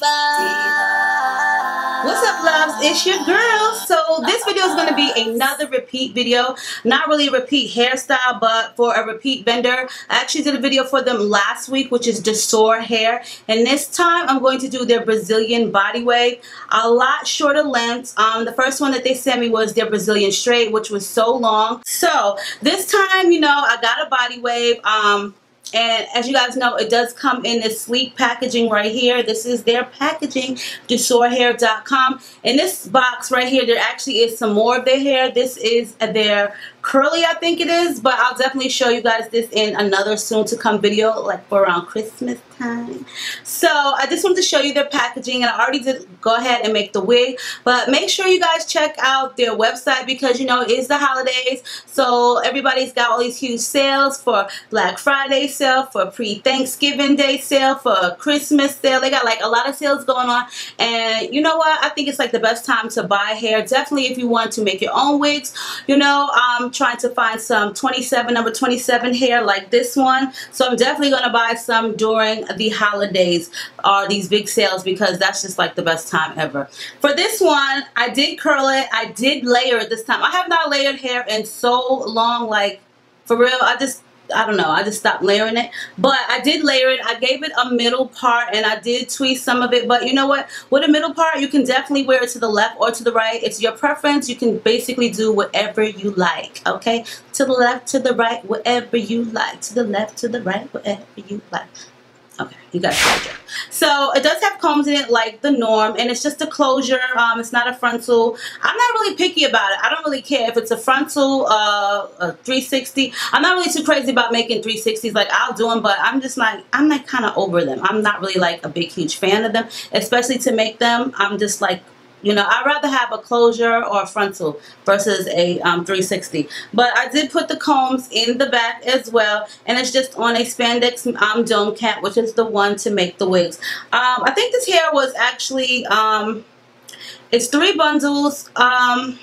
Diva. What's up, loves? It's your girl. So this video is going to be another repeat video. Not really a repeat hairstyle, but for a repeat vendor. I actually did a video for them last week, which is Dsoar Hair. And this time, I'm going to do their Brazilian body wave. A lot shorter length. Um, the first one that they sent me was their Brazilian straight, which was so long. So this time, you know, I got a body wave. Um, and as you guys know, it does come in this sleek packaging right here. This is their packaging, DsoarHair.com. In this box right here, there actually is some more of their hair. This is their curly, I think it is. But I'll definitely show you guys this in another soon-to-come video, like for around Christmas time. So I just wanted to show you their packaging. And I already did go ahead and make the wig. But make sure you guys check out their website because, you know, it is the holidays. So everybody's got all these huge sales for Black Friday sale, for pre-Thanksgiving Day sale, for Christmas sale. They got like a lot of sales going on. And you know what? I think it's like the best time to buy hair. Definitely if you want to make your own wigs. You know, I'm trying to find some 27, number 27 hair like this one. So I'm definitely going to buy some during the holidays or these big sales because that's just like the best time ever. For this one, I did curl it. I did layer it this time. I have not layered hair in so long, like for real. I just I don't know. I just stopped layering it. But I did layer it. I gave it a middle part and I did tweeze some of it. But you know what? With a middle part, you can definitely wear it to the left or to the right. It's your preference. You can basically do whatever you like. Okay? To the left, to the right, whatever you like. To the left, to the right, whatever you like. Okay, you got it. So it does have combs in it like the norm and it's just a closure. Um, it's not a frontal. I'm not really picky about it. I don't really care if it's a frontal, uh, a 360. I'm not really too crazy about making 360s. Like I'll do them, but I'm just like, I'm like kind of over them. I'm not really like a big, huge fan of them, especially to make them. I'm just like you know, I'd rather have a closure or a frontal versus a um, 360. But I did put the combs in the back as well. And it's just on a spandex um, dome cap, which is the one to make the wigs. Um, I think this hair was actually, um, it's three bundles. Um,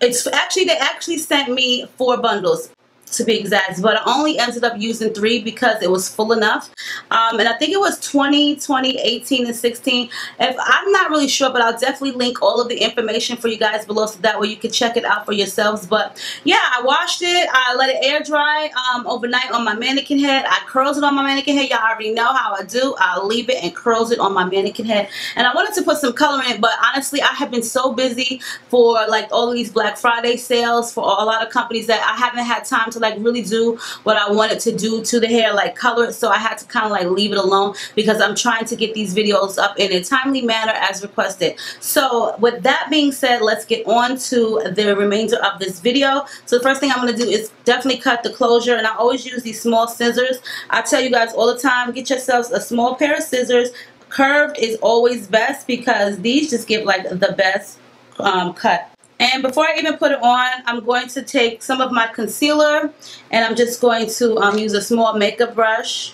it's actually, they actually sent me four bundles to be exact but I only ended up using three because it was full enough. Um, and I think it was 20 20 18 and 16 if I'm not really sure but I'll definitely link all of the information for you guys below so that way you can check it out for yourselves. But yeah I washed it. I let it air dry um, overnight on my mannequin head. I curled it on my mannequin head. Y'all already know how I do. I'll leave it and curls it on my mannequin head. And I wanted to put some color in it but honestly I have been so busy for like all of these Black Friday sales for a lot of companies that I haven't had time to like really do what I wanted to do to the hair like color it. So I had to kind of like leave it alone because I'm trying to get these videos up in a timely manner as requested. So with that being said let's get on to the remainder of this video. So the first thing I'm going to do is definitely cut the closure and I always use these small scissors. I tell you guys all the time get yourselves a small pair of scissors. Curved is always best because these just give like the best um, cut and before I even put it on, I'm going to take some of my concealer and I'm just going to um, use a small makeup brush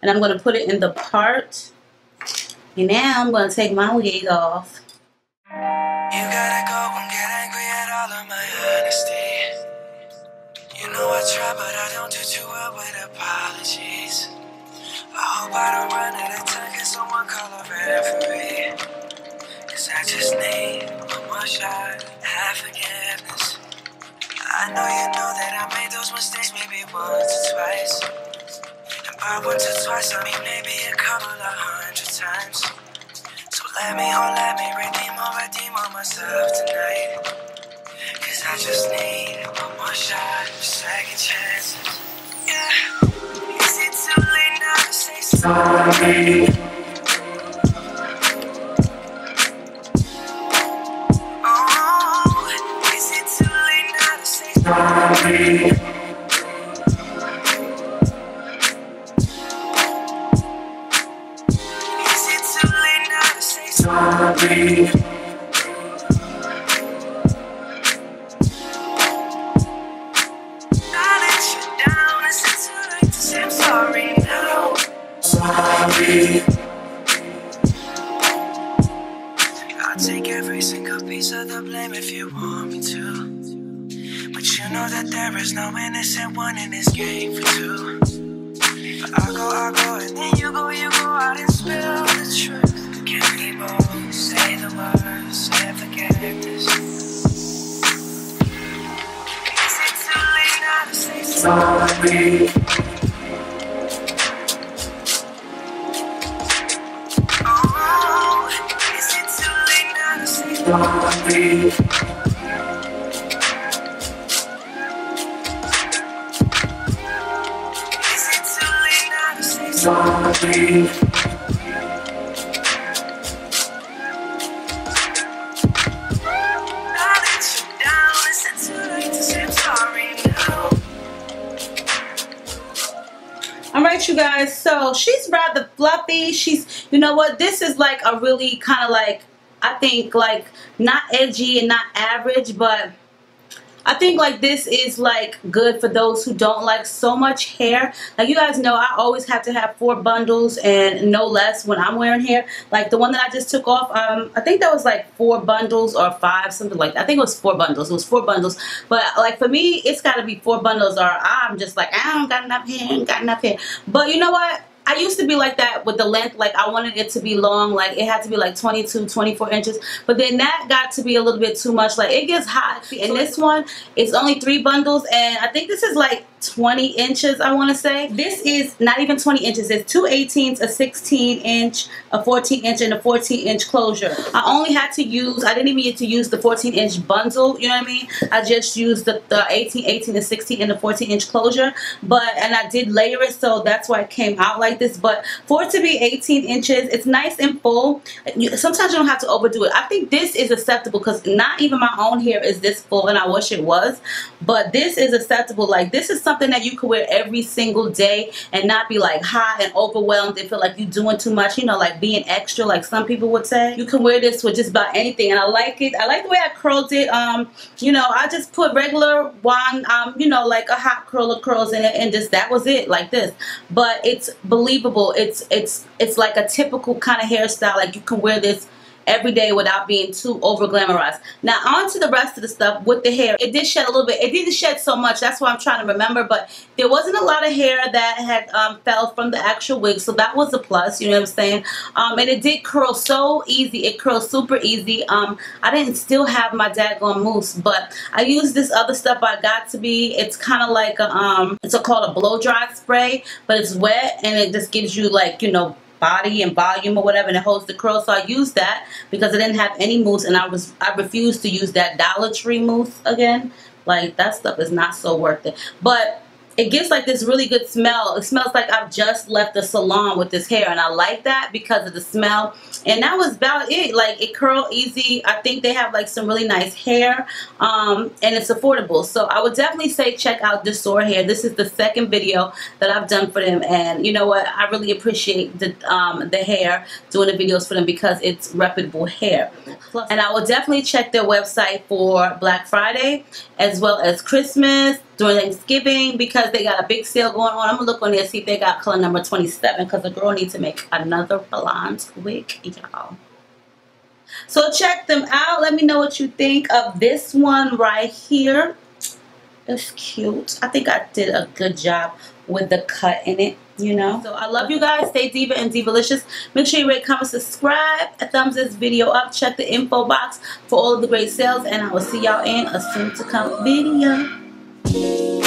and I'm going to put it in the part. And now I'm going to take my wig off. You gotta go and get angry at all of my honesty. You know I try, but I don't do too well with apologies. I hope I don't run out of time, can someone call a referee? I just need one more shot have forgiveness. I know you know that I made those mistakes maybe once or twice. And by once or twice, I mean maybe a couple of hundred times. So let me, oh, let me redeem or redeem on myself tonight. Cause I just need one more shot, second chances. Yeah. Is it too late now to say sorry? sorry. Sorry. I'll take every single piece of the blame if you want me to. But you know that there is no innocent one in this game for two. I go, I go, and then you go, you go out and spill the truth. Sorry? Is it too late now to say sorry? Is it too late now to say sorry? She's rather fluffy. She's, you know what? This is like a really kind of like, I think like not edgy and not average, but I think like this is like good for those who don't like so much hair. Like you guys know, I always have to have four bundles and no less when I'm wearing hair. Like the one that I just took off, um, I think that was like four bundles or five, something like that. I think it was four bundles. It was four bundles. But like for me, it's got to be four bundles or I'm just like, I don't got enough hair, ain't got enough hair. But you know what? I used to be like that with the length. Like I wanted it to be long. Like it had to be like 22, 24 inches. But then that got to be a little bit too much. Like it gets hot. And this one is only three bundles. And I think this is like 20 inches, I want to say. This is not even 20 inches. It's two 18s, a 16 inch, a 14 inch, and a 14 inch closure. I only had to use, I didn't even get to use the 14 inch bundle, you know what I mean? I just used the, the 18, 18, and 16, and the 14 inch closure. But, and I did layer it, so that's why it came out like this. But for it to be 18 inches, it's nice and full. Sometimes you don't have to overdo it. I think this is acceptable because not even my own hair is this full, and I wish it was. But this is acceptable. Like, this is something that you could wear every single day and not be like hot and overwhelmed and feel like you're doing too much, you know, like being extra, like some people would say. You can wear this with just about anything, and I like it. I like the way I curled it. Um, you know, I just put regular one, um, you know, like a hot curler curls in it, and just that was it, like this. But it's It's it's it's like a typical kind of hairstyle. Like you can wear this every day without being too over glamorized. Now on to the rest of the stuff with the hair. It did shed a little bit. It didn't shed so much. That's why I'm trying to remember. But there wasn't a lot of hair that had um, fell from the actual wig. So that was a plus. You know what I'm saying? Um, and it did curl so easy. It curled super easy. Um, I didn't still have my daggone mousse. But I used this other stuff I got to be. It's kind of like a, um, it's a, called a blow dry spray. But it's wet and it just gives you like, you know, body and volume or whatever and it holds the curl so I used that because I didn't have any mousse and I was I refused to use that Dollar Tree mousse again. Like that stuff is not so worth it. But it gives like this really good smell. It smells like I've just left the salon with this hair and I like that because of the smell. And that was about it. Like it curl easy. I think they have like some really nice hair um, and it's affordable. So I would definitely say check out Dsoar Hair. This is the second video that I've done for them and you know what? I really appreciate the, um, the hair doing the videos for them because it's reputable hair. And I will definitely check their website for Black Friday as well as Christmas during Thanksgiving because they got a big sale going on. I'm gonna look on there see if they got color number 27 because the girl needs to make another blonde wig, y'all. So check them out. Let me know what you think of this one right here. It's cute. I think I did a good job with the cut in it, you know. So I love you guys. Stay diva and divalicious. Make sure you rate, comment, subscribe, thumbs this video up. Check the info box for all of the great sales, and I will see y'all in a soon to come video thank you